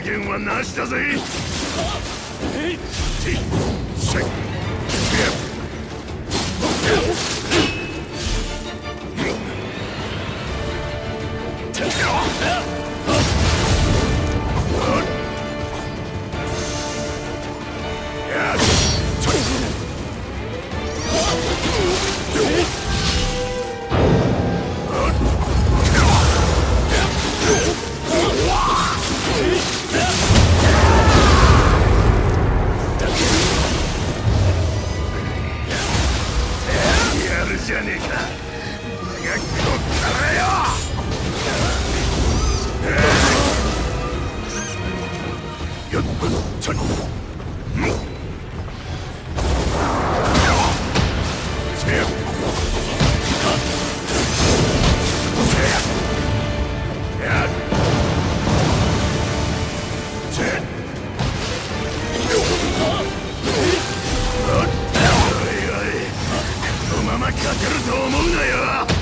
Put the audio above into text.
加減はなしだぜじゃねえか。俺がこっからよ。やっちゃんかると思うなよ。